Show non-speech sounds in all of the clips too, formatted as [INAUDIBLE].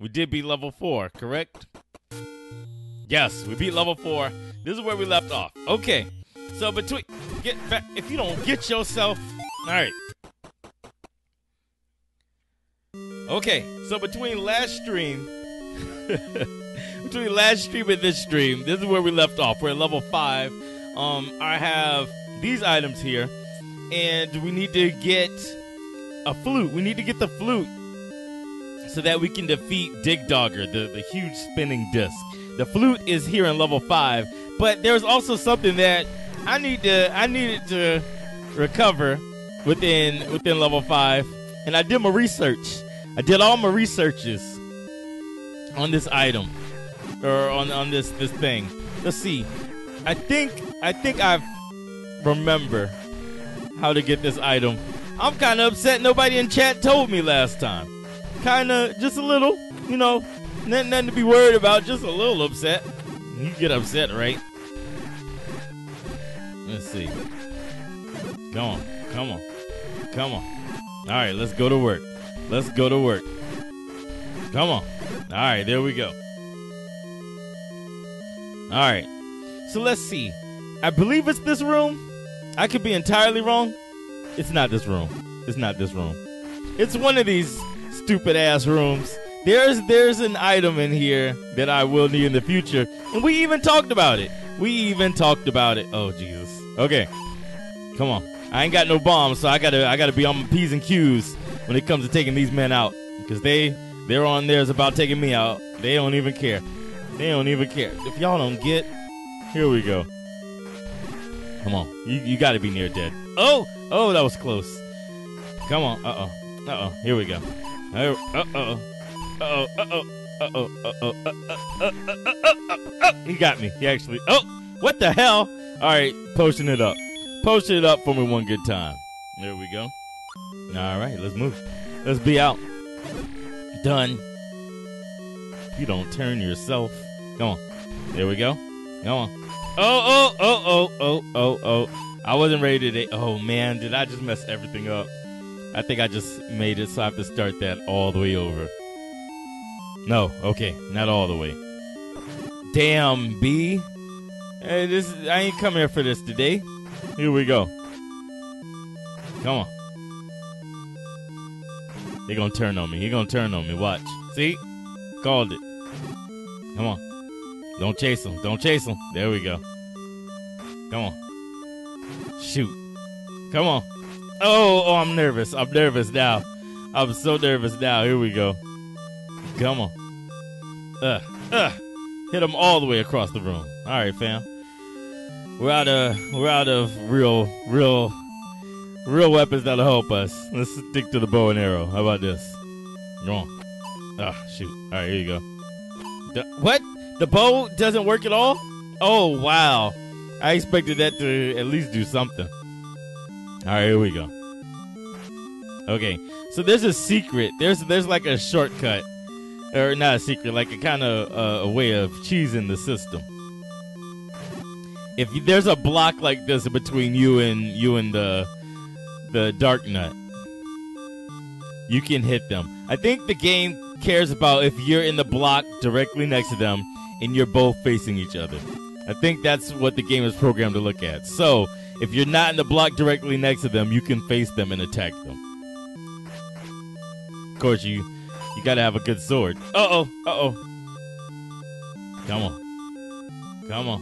We did beat level four, correct? Yes, we beat level four. This is where we left off. Okay, so between get back if you don't get yourself. All right. Okay, so between last stream, [LAUGHS] between last stream and this stream, this is where we left off. We're at level five. Um, I have these items here, and we need to get a flute. We need to get the flute so that we can defeat Digdogger, the, the huge spinning disc. The flute is here in level five, but there's also something that I need to I needed to recover within within level five, and I did my research. I did all my researches on this item or on on this this thing. Let's see. I think I think I remember how to get this item. I'm kind of upset nobody in chat told me last time. Kind of just a little, you know, nothing, nothing to be worried about. Just a little upset. You get upset, right? Let's see. Come on, come on, come on. All right, let's go to work. Let's go to work. Come on. All right, there we go. All right. So let's see. I believe it's this room. I could be entirely wrong. It's not this room. It's not this room. It's one of these stupid ass rooms. There's there's an item in here that I will need in the future, and we even talked about it. We even talked about it. Oh Jesus. Okay. Come on. I ain't got no bombs, so I gotta I gotta be on my p's and q's when it comes to taking these men out, because they they're on theirs about taking me out. They don't even care. They don't even care. If y'all don't get, here we go. Come on, you you got to be near dead. Oh, oh, that was close. Come on. Uh oh. Uh oh. Here we go. Uh oh. Uh oh. Uh oh. Uh oh. Uh. Uh oh. He got me. He actually. Oh, what the hell? All right, posting it up. Posting it up for me one good time. There we go. All right, let's move. Let's be out. Done. You don't turn yourself. Come on. There we go. Come on. Oh, oh, oh, oh, oh, oh, oh. I wasn't ready today. Oh, man. Did I just mess everything up? I think I just made it so I have to start that all the way over. No. Okay. Not all the way. Damn, B. Hey, this I ain't come here for this today. Here we go. Come on. They gonna turn on me. He gonna turn on me. Watch. See? Called it. Come on. Don't chase him. Don't chase him. There we go. Come on. Shoot. Come on. Oh, oh, I'm nervous. I'm nervous now. I'm so nervous now. Here we go. Come on. Uh, uh. Hit him all the way across the room. All right, fam. We're out of we're out of real real real weapons that'll help us. Let's stick to the bow and arrow. How about this? Come on. Ah, oh, shoot. All right, here you go. The, what? The bow doesn't work at all? Oh, wow. I expected that to at least do something. All right, here we go. Okay, so there's a secret. There's there's like a shortcut, or not a secret, like a kind of uh, a way of cheesing the system. If there's a block like this between you and you and the the dark nut, you can hit them. I think the game cares about if you're in the block directly next to them and you're both facing each other. I think that's what the game is programmed to look at. So, if you're not in the block directly next to them, you can face them and attack them. Of course, you you gotta have a good sword. Uh oh, uh oh. Come on, come on.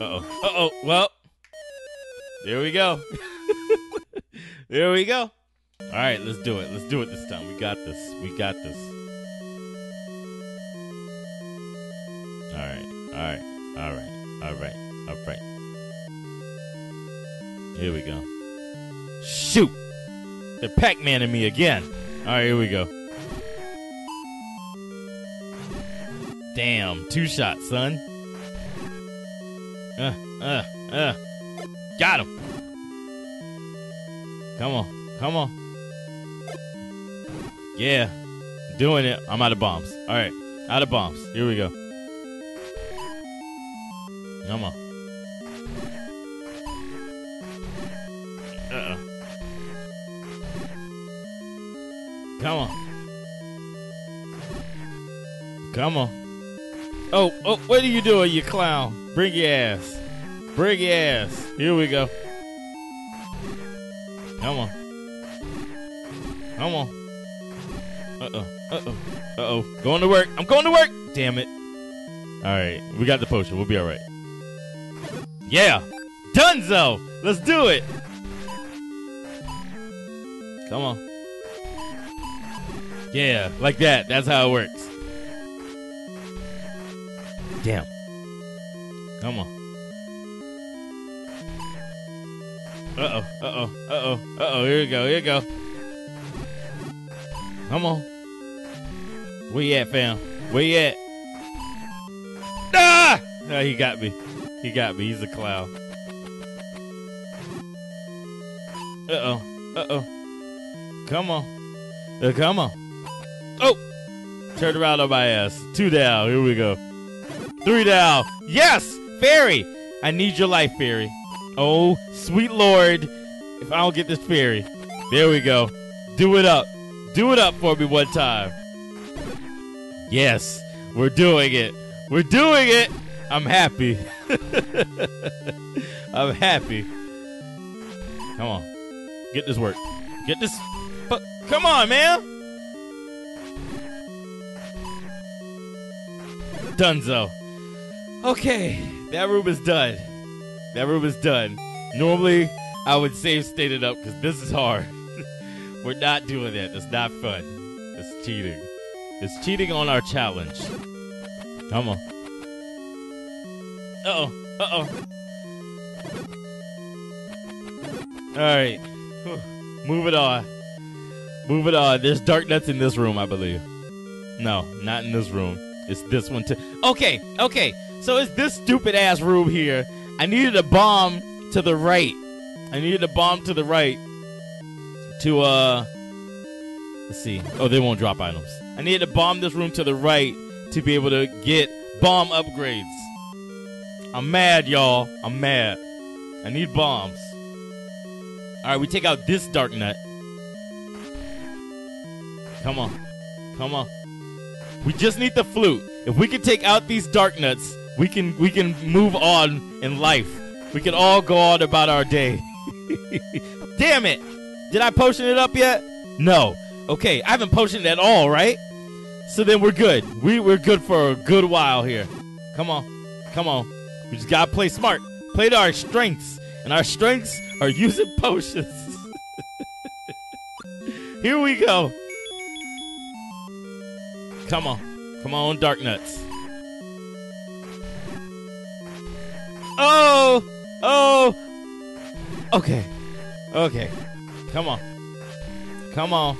Uh oh, uh oh. Well, there we go. [LAUGHS] there we go. All right, let's do it. Let's do it this time. We got this. We got this. All right, all right, all right, all right, all right. Here we go. Shoot! They're Pac-Man and me again. All right, here we go. Damn, two shots, son. Uh, uh, uh. Got him. Come on, come on. Yeah, doing it. I'm out of bombs. All right, out of bombs. Here we go. Uh-uh. Come on. Come on. Oh, oh, what are you doing, you clown? Bring your ass. Bring your ass. Here we go. Come on. Come on. Uh-oh. Uh-oh. Uh-oh. Going to work. I'm going to work. Damn it. All right. We got the potion. We'll be all right. Yeah. Dunzo. Let's do it. Come on. Yeah, like that. That's how it works. Damn. Come on. Uh oh. Uh oh. Uh oh. Uh oh. Here we go. Here we go. Come on. Where you at, fam? Where you at? Ah! ah! He got me. He got me. He's a clown. Uh oh. Uh oh. Come on. Uh, come on. Oh! Turned around on my ass. Two down. Here we go. Three down. Yes! Fairy! I need your life, Fairy. Oh, sweet Lord. If I don't get this Fairy. There we go. Do it up. Do it up for me one time. Yes, we're doing it. We're doing it. I'm happy. [LAUGHS] I'm happy. Come on. Get this work. Get this. Come on, man. Dunzo. Okay, that room is done. That room is done. Normally, I would save state it up because this is hard. [LAUGHS] We're not doing that. That's not fun. It's cheating. It's cheating on our challenge. Come on. Uh oh. Uh oh. All right. Move it on. Move it on. There's dark nuts in this room, I believe. No, not in this room. It's this one too. Okay, okay. So it's this stupid ass room here. I needed a bomb to the right. I needed a bomb to the right to uh let's see. Oh, they won't drop items. I needed to bomb this room to the right to be able to get bomb upgrades. I'm mad, y'all. I'm mad. I need bombs. All right, we take out this dark nut. Come on. Come on. We just need the flute. If we can take out these dark nuts, we can we can move on in life. We can all go on about our day. [LAUGHS] Damn it! Did I potion it up yet? No. Okay, I haven't potioned at all, right? So then we're good. We we're good for a good while here. Come on. Come on. We just gotta play smart. Play to our strengths. And our strengths are [LAUGHS] using potions. [LAUGHS] here we go. Come on. Come on, Dark Nuts. Oh! Oh! Okay. Okay. Come on. Come on.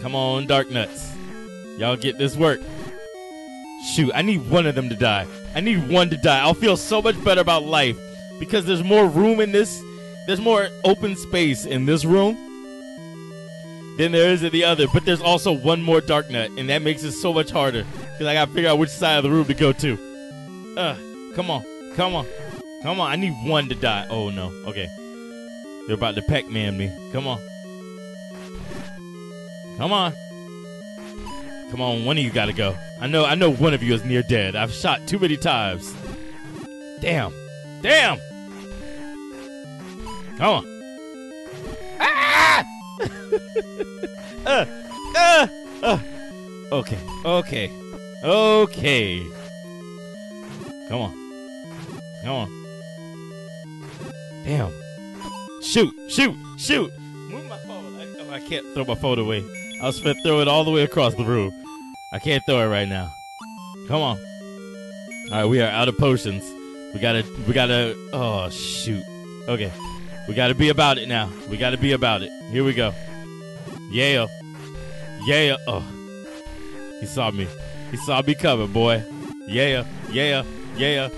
Come on, Dark Nuts. Y'all get this work. Shoot, I need one of them to die. I need one to die. I'll feel so much better about life because there's more room in this. There's more open space in this room than there is in the other. But there's also one more dark nut, and that makes it so much harder because I gotta figure out which side of the room to go to. Uh, come on, come on, come on. I need one to die. Oh no. Okay, they're about to Pac-Man me. Come on, come on, come on. One of you gotta go. I know. I know one of you is near dead. I've shot too many times. Damn. Damn. Come on. [LAUGHS] Okay, okay, okay. Come on. Come on. Damn. Shoot, shoot, shoot. Move my phone. I, oh, I can't throw my phone away. I was going to throw it all the way across the room. I can't throw it right now. Come on. All right, we are out of potions. We gotta, we gotta. Oh shoot. Okay, we gotta be about it now. We gotta be about it. Here we go. Yeah. Yeah. Oh. He saw me. He saw me coming, boy. Yeah. Yeah. Yeah.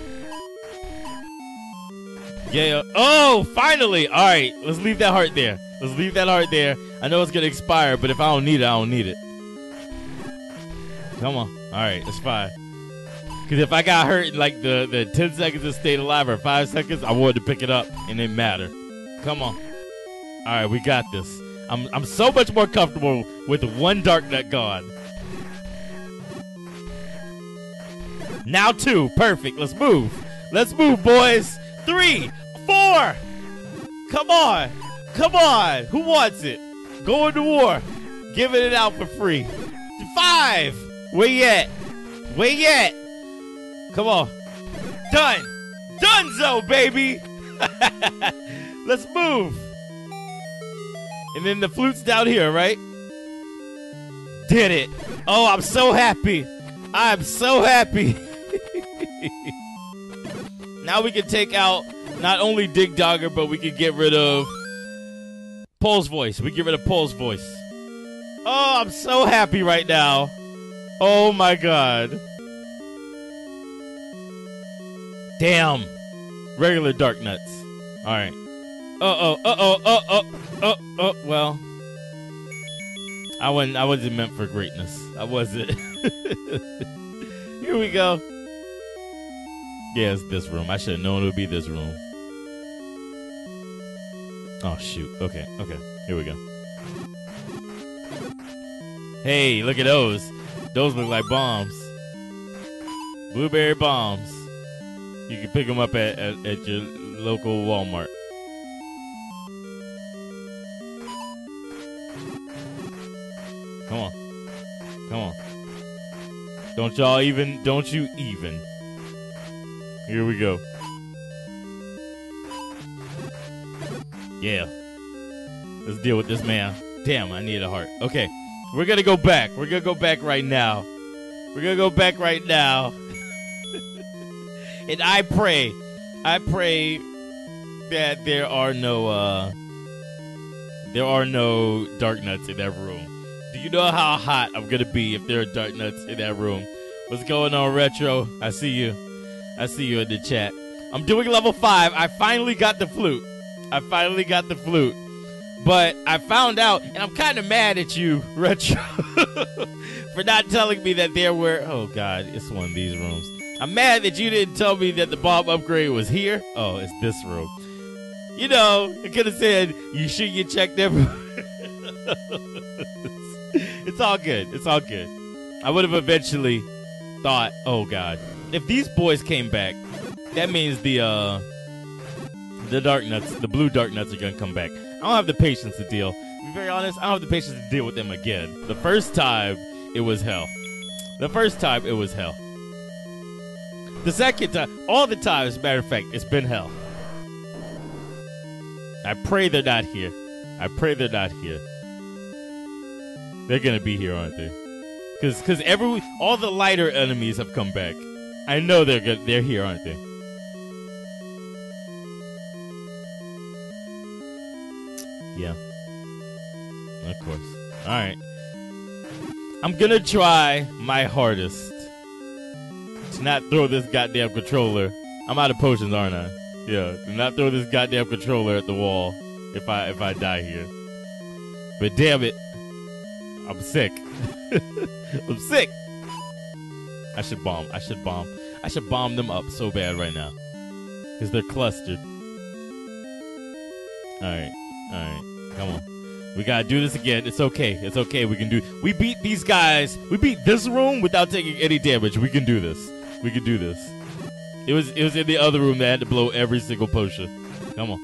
Yeah. Oh, finally. All right. Let's leave that heart there. Let's leave that heart there. I know it's going to expire, but if I don't need it, I don't need it. Come on. All right. It's fine. Because if I got hurt in like the, the 10 seconds of staying alive or 5 seconds, I wanted to pick it up and it matter. Come on. All right. We got this. I'm I'm so much more comfortable with one dark nut gone. Now two. Perfect. Let's move. Let's move, boys. Three, four. Come on. Come on. Who wants it? Going to war. Giving it out for free. Five. Where at? Where at? Come on. Done. Dunzo, baby. [LAUGHS] Let's move. And then the flute's down here, right? Did it. Oh, I'm so happy. I'm so happy. [LAUGHS] now we can take out not only Digdogger, but we can get rid of Pols Voice. We get rid of Pols Voice. Oh, I'm so happy right now. Oh my god. Damn. Regular Dark Nuts. Alright. Uh oh, uh oh, uh oh, uh oh, well. I wasn't I wasn't meant for greatness. I wasn't. [LAUGHS] Here we go. Yeah, it's this room. I should have known it would be this room. Oh shoot. Okay, okay. Here we go. Hey, look at those. Those look like bombs. Blueberry bombs. You can pick them up at, at, at your local Walmart. Come on. Come on. Don't y'all even, don't you even. Here we go. Yeah. Let's deal with this man. Damn, I need a heart. Okay. We're gonna go back. We're gonna go back right now. We're gonna go back right now. And I pray, I pray that there are no uh there are no dark nuts in that room. Do you know how hot I'm gonna be if there are dark nuts in that room? What's going on, Retro? I see you. I see you in the chat. I'm doing level five. I finally got the flute. I finally got the flute. But I found out, and I'm kind of mad at you, [LAUGHS] Retro, [LAUGHS] for not telling me that there were. Oh God, it's one of these rooms. I'm mad that you didn't tell me that the bomb upgrade was here. Oh, it's this room. You know, I could have said you should get checked them. [LAUGHS] it's all good. It's all good. I would have eventually thought, oh God, if these boys came back, that means the uh the dark nuts, the blue dark nuts are gonna come back. I don't have the patience to deal. To be very honest, I don't have the patience to deal with them again. The first time it was hell. The first time it was hell. The second time, all the time, as a matter of fact, it's been hell. I pray they're not here. I pray they're not here. They're gonna be here, aren't they? Because because every all the lighter enemies have come back. I know they're good. They're here, aren't they? Yeah. Of course. All right. I'm gonna try my hardest to not throw this goddamn controller. I'm out of potions, aren't I? Yeah. Do not throw this goddamn controller at the wall if I if I die here. But damn it, I'm sick. [LAUGHS] I'm sick. I should bomb. I should bomb. I should bomb them up so bad right now. Because they're clustered. Alright. Alright. Come on. We gotta do this again. It's okay. It's okay. We can do we beat these guys. We beat this room without taking any damage. We can do this. We could do this. It was it was in the other room that had to blow every single potion. Come on.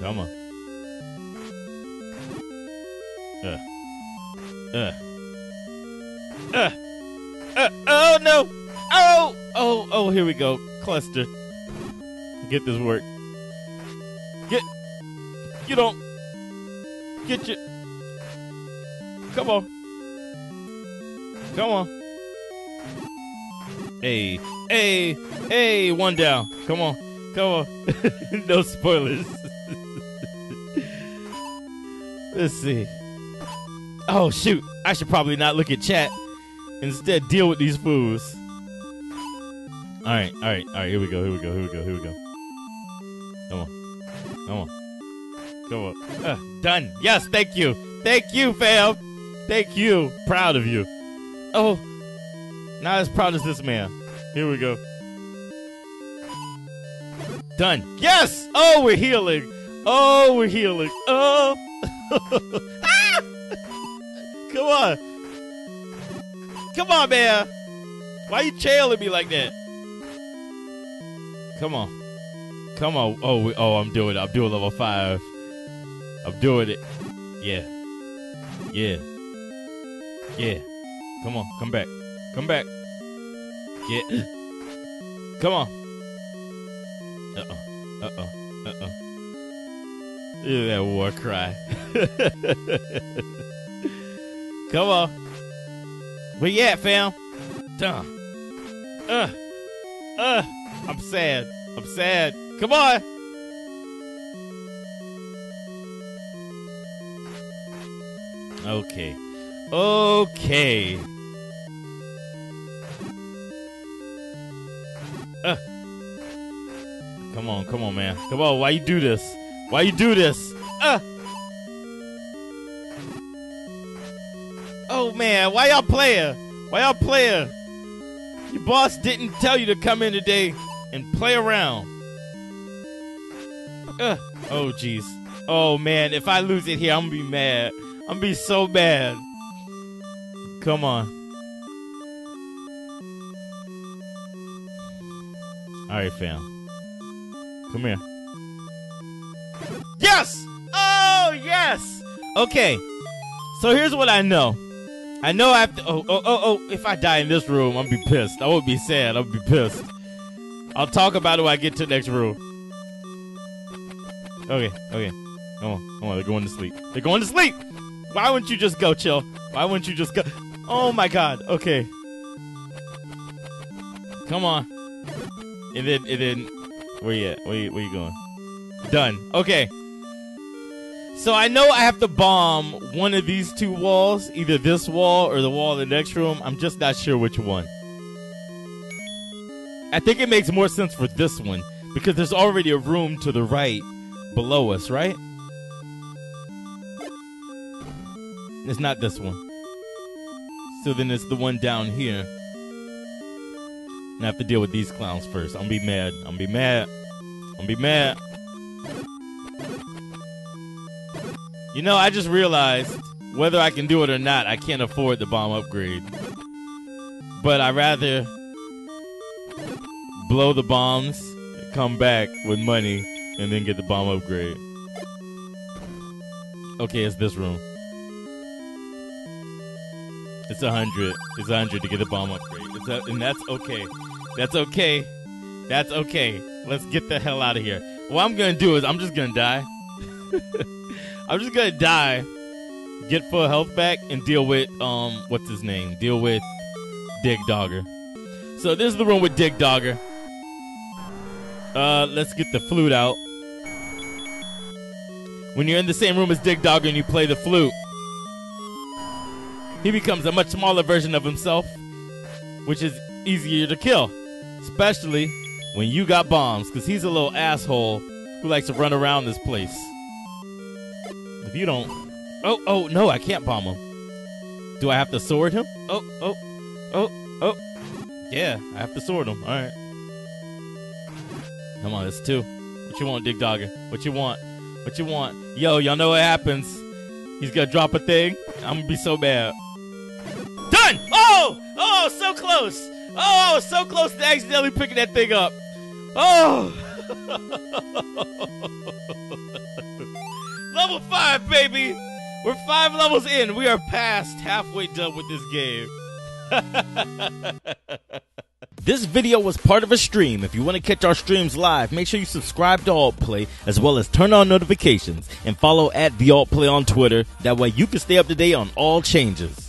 Come on. Uh. Uh. Uh. Uh. Oh no! Oh! Oh! Oh! Here we go. Cluster. Get this work. Get. You don't. Get your. Come on. Come on. Hey. Hey. Hey. One down. Come on. Come on. [LAUGHS] no spoilers. [LAUGHS] Let's see. Oh shoot! I should probably not look at chat. Instead, deal with these fools. All right, all right, all right. Here we go. Here we go. Here we go. Here we go. Come on, come on, come on. Uh, done. Yes, thank you, thank you, fam. Thank you. Proud of you. Oh, not as proud as this man. Here we go. Done. Yes. Oh, we're healing. Oh, we're healing. Oh. [LAUGHS] ah! Come on. Come on, man. Why you trailing me like that? Come on. Come on. Oh, we, oh, I'm doing it. I'm doing level five. I'm doing it. Yeah. Yeah. Yeah. Come on. Come back. Come back. Yeah. [CLEARS THROAT] Come on. Uh oh. Uh oh. Uh oh. Ew, that war cry. [LAUGHS] Come on. Where you at, fam? Duh. Uh. Uh. I'm sad. I'm sad. Come on. Okay. Okay. Come on, come on, man. Come on, why you do this? Why you do this? Uh. Oh man, why y'all player? Why y'all player? Your boss didn't tell you to come in today and play around. Uh, oh jeez. Oh man, if I lose it here, I'm gonna be mad. I'm gonna be so mad. Come on. Alright, fam. Come here. Yes! Oh, yes! Okay. So here's what I know. I know I have to. Oh, oh, oh, oh. If I die in this room, I'm be pissed. I would be sad. I'll be pissed. I'll talk about it when I get to the next room. Okay, okay. Come on, come on. They're going to sleep. They're going to sleep. Why wouldn't you just go, chill? Why wouldn't you just go? Oh my god. Okay. Come on. And then, and then, where you at? Where you, where you going? Done. Okay. So I know I have to bomb one of these two walls, either this wall or the wall in the next room. I'm just not sure which one. I think it makes more sense for this one because there's already a room to the right below us, right? It's not this one. So then it's the one down here. I have to deal with these clowns first. I'm gonna be mad. I'm gonna be mad. I'm gonna be mad. You know, I just realized whether I can do it or not, I can't afford the bomb upgrade. But I rather blow the bombs, come back with money, and then get the bomb upgrade. Okay, it's this room. It's a hundred. It's a hundred to get the bomb upgrade. It's a, and that's okay. That's okay. That's okay. Let's get the hell out of here. What I'm gonna do is I'm just gonna die. [LAUGHS] I'm just gonna die, get full health back, and deal with um what's his name? Deal with Dig Dogger. So this is the room with Digdogger. Uh, let's get the flute out. When you're in the same room as Digdogger and you play the flute, he becomes a much smaller version of himself, which is easier to kill, especially when you got bombs, because he's a little asshole who likes to run around this place. If you don't. Oh, oh, no, I can't bomb him. Do I have to sword him? Oh, oh, oh, oh. Yeah, I have to sword him. All right. Come on, it's two. What you want, Digdogger? What you want? What you want? Yo, y'all know what happens. He's gonna drop a thing. I'm gonna be so bad. Oh! Oh, so close! Oh, so close to accidentally picking that thing up. Oh! [LAUGHS] Level 5, baby! We're five levels in. We are past halfway done with this game. [LAUGHS] This video was part of a stream. If you want to catch our streams live, make sure you subscribe to AltPlay as well as turn on notifications and follow at the AltPlay on Twitter. That way you can stay up to date on all changes.